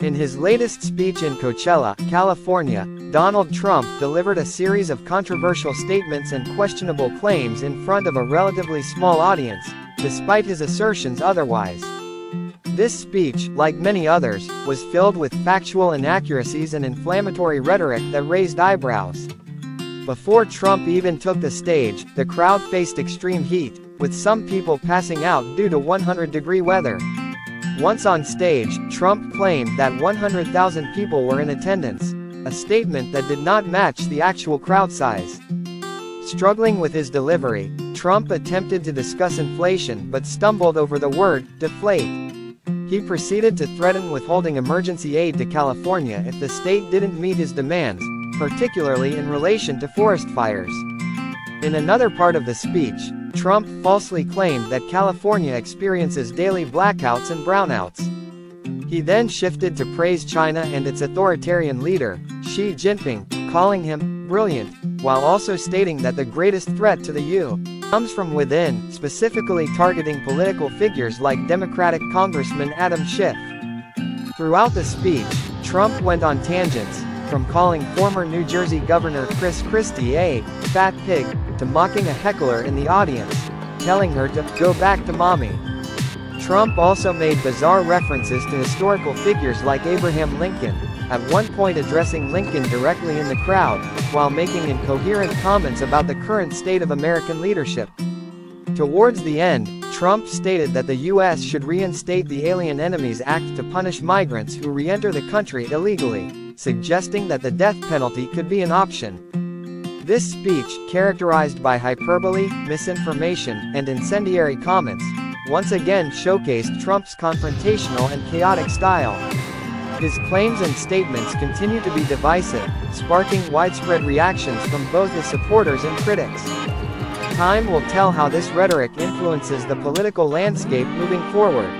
In his latest speech in Coachella, California, Donald Trump delivered a series of controversial statements and questionable claims in front of a relatively small audience, despite his assertions otherwise. This speech, like many others, was filled with factual inaccuracies and inflammatory rhetoric that raised eyebrows. Before Trump even took the stage, the crowd faced extreme heat, with some people passing out due to 100-degree weather. Once on stage, Trump claimed that 100,000 people were in attendance, a statement that did not match the actual crowd size. Struggling with his delivery, Trump attempted to discuss inflation but stumbled over the word, deflate. He proceeded to threaten withholding emergency aid to California if the state didn't meet his demands, particularly in relation to forest fires. In another part of the speech, Trump falsely claimed that California experiences daily blackouts and brownouts. He then shifted to praise China and its authoritarian leader, Xi Jinping, calling him brilliant, while also stating that the greatest threat to the U comes from within, specifically targeting political figures like Democratic Congressman Adam Schiff. Throughout the speech, Trump went on tangents, from calling former New Jersey Governor Chris Christie a fat pig, to mocking a heckler in the audience, telling her to go back to mommy. Trump also made bizarre references to historical figures like Abraham Lincoln, at one point addressing Lincoln directly in the crowd, while making incoherent comments about the current state of American leadership. Towards the end, Trump stated that the U.S. should reinstate the Alien Enemies Act to punish migrants who re-enter the country illegally, suggesting that the death penalty could be an option. This speech, characterized by hyperbole, misinformation, and incendiary comments, once again showcased Trump's confrontational and chaotic style. His claims and statements continue to be divisive, sparking widespread reactions from both his supporters and critics. Time will tell how this rhetoric influences the political landscape moving forward.